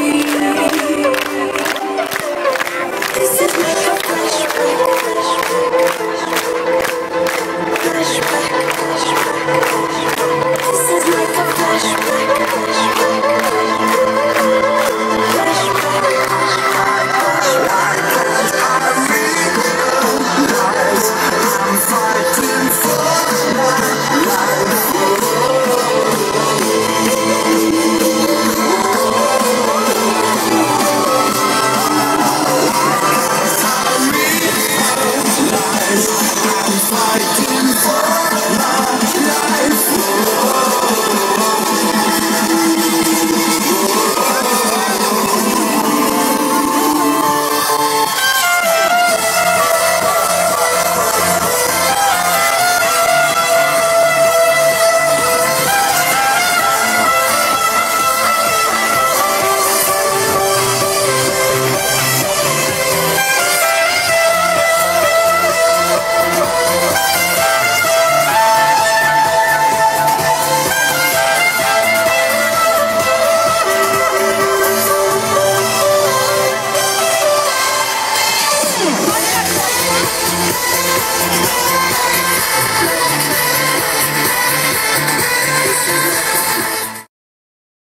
Bye.